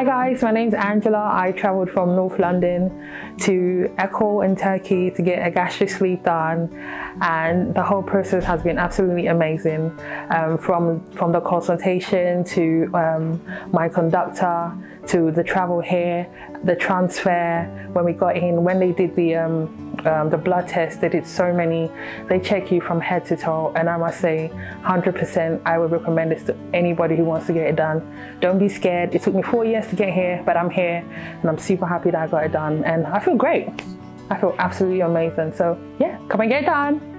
Hi guys, my name's Angela. I travelled from North London to Ekol in Turkey to get a gastric sleeve done and the whole process has been absolutely amazing. Um, from, from the consultation to um, my conductor to the travel here, the transfer, when we got in, when they did the, um, um, the blood test, they did so many, they check you from head to toe and I must say 100% I would recommend this to anybody who wants to get it done. Don't be scared. It took me four years to get here, but I'm here and I'm super happy that I got it done and I feel great. I feel absolutely amazing. So yeah, come and get it done.